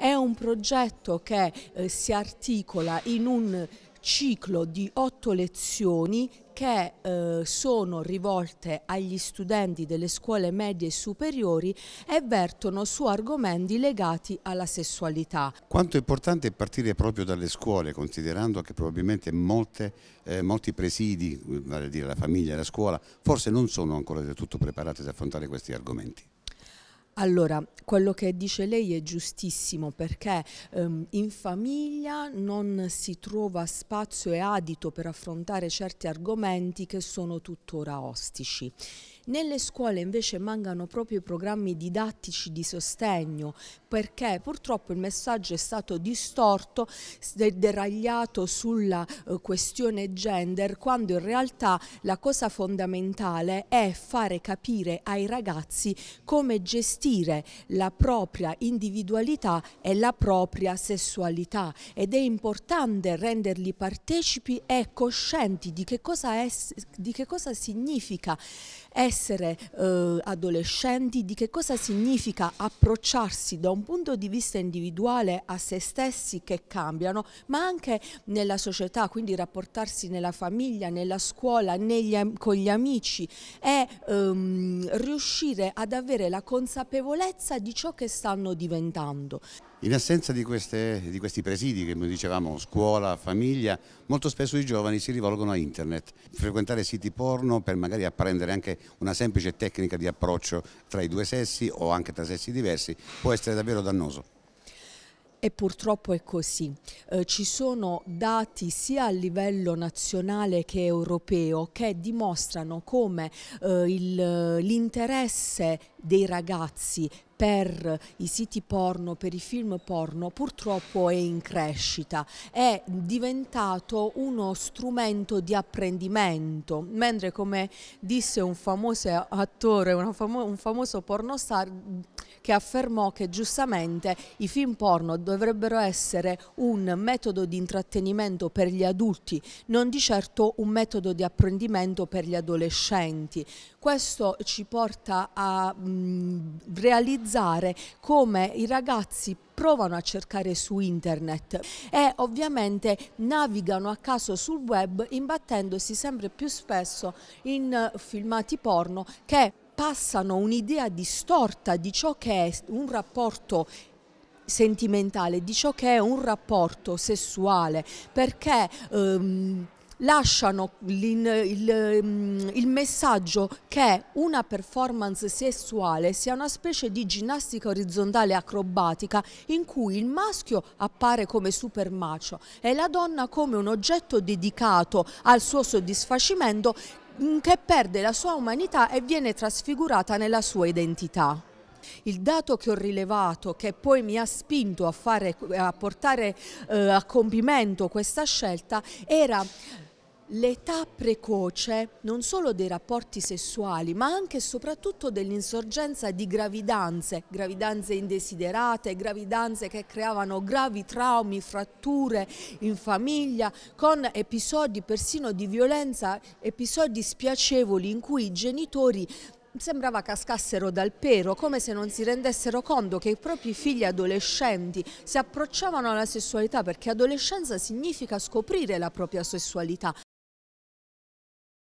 È un progetto che eh, si articola in un ciclo di otto lezioni che eh, sono rivolte agli studenti delle scuole medie e superiori e vertono su argomenti legati alla sessualità. Quanto è importante partire proprio dalle scuole, considerando che probabilmente molte, eh, molti presidi, vale a dire la famiglia e la scuola, forse non sono ancora del tutto preparati ad affrontare questi argomenti? Allora, quello che dice lei è giustissimo perché ehm, in famiglia non si trova spazio e adito per affrontare certi argomenti che sono tuttora ostici. Nelle scuole invece mancano proprio i programmi didattici di sostegno perché purtroppo il messaggio è stato distorto, deragliato sulla eh, questione gender quando in realtà la cosa fondamentale è fare capire ai ragazzi come gestire la propria individualità e la propria sessualità. Ed è importante renderli partecipi e coscienti di che cosa, è, di che cosa significa essere eh, adolescenti, di che cosa significa approcciarsi da un punto di vista individuale a se stessi che cambiano, ma anche nella società, quindi rapportarsi nella famiglia, nella scuola, negli, con gli amici e ehm, riuscire ad avere la consapevolezza di ciò che stanno diventando. In assenza di, queste, di, questi presidi, come dicevamo, scuola, famiglia, molto spesso i giovani si rivolgono a internet, frequentare siti porno per magari apprendere anche una semplice tecnica di approccio tra i due sessi o anche tra sessi diversi può essere davvero dannoso. E purtroppo è così. Eh, ci sono dati sia a livello nazionale che europeo che dimostrano come eh, l'interesse dei ragazzi per i siti porno, per i film porno, purtroppo è in crescita, è diventato uno strumento di apprendimento, mentre come disse un famoso attore, famo un famoso pornostar, che affermò che giustamente i film porno dovrebbero essere un metodo di intrattenimento per gli adulti, non di certo un metodo di apprendimento per gli adolescenti. Questo ci porta a mh, realizzare come i ragazzi provano a cercare su internet e ovviamente navigano a caso sul web imbattendosi sempre più spesso in filmati porno che passano un'idea distorta di ciò che è un rapporto sentimentale, di ciò che è un rapporto sessuale, perché ehm, lasciano il, il, mm, il, messaggio che una performance sessuale sia una specie di ginnastica orizzontale acrobatica in cui il maschio appare come super macio e la donna come un oggetto dedicato al suo soddisfacimento che perde la sua umanità e viene trasfigurata nella sua identità. Il dato che ho rilevato, che poi mi ha spinto a, fare, a portare eh, a compimento questa scelta, era l'età precoce non solo dei rapporti sessuali ma anche e soprattutto dell'insorgenza di gravidanze, gravidanze indesiderate, gravidanze che creavano gravi traumi, fratture in famiglia con episodi persino di violenza, episodi spiacevoli in cui i genitori sembrava cascassero dal pero, come se non si rendessero conto che i propri figli adolescenti si approcciavano alla sessualità, perché adolescenza significa scoprire la propria sessualità,